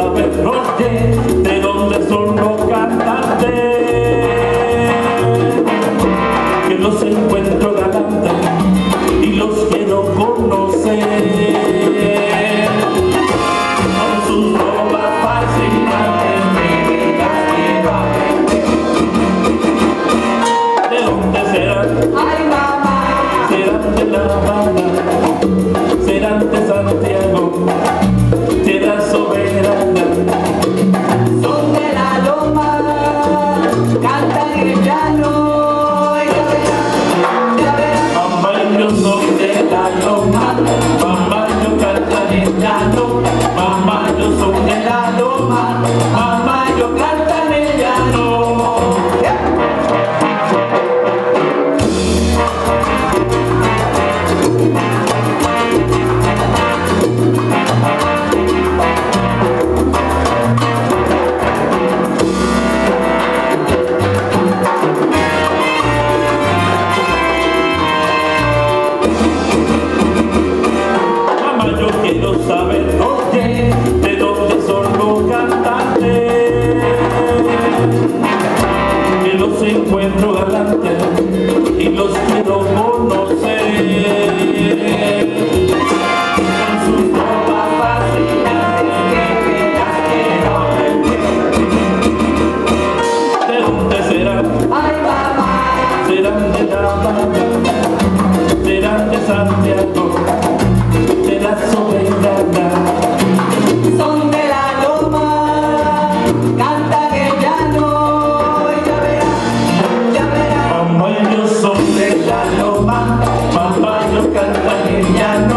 Sabes por qué? mamá, yo soy un helado Mama. encuentro galante y los quiero conocer. En sus ropas fascinantes las quiero vestir. ¿De dónde serán? Ay, mamá. Serán de Tarapana, serán de Santiago, de la soledad. cần quan niệm